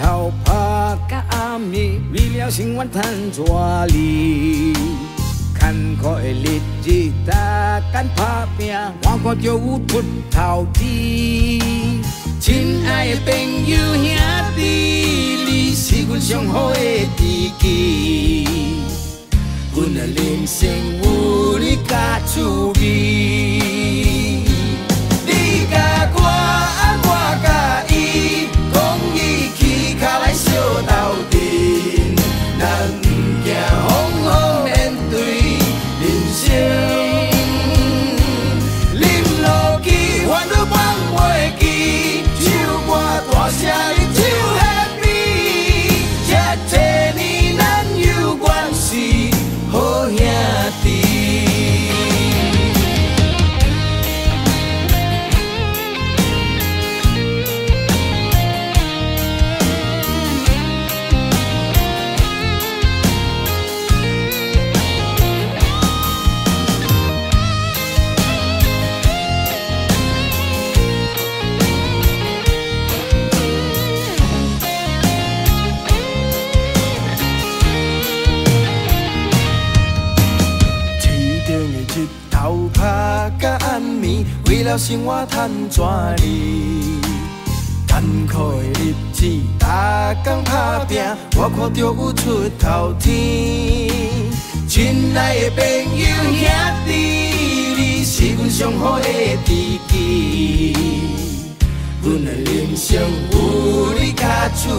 头拍甲暗暝，为了生活赚纸哩。坎坷的日子，大干打拼，我看着有出头天。亲爱的朋友兄弟，你是阮上好的知己。阮的人生有你甲趣味，头拍甲暗暝，为了生活赚纸哩。艰苦的日子，逐工打拼，我看着有出头天。亲爱的朋友兄弟，你是阮上好的知己。阮的人生有你甲趣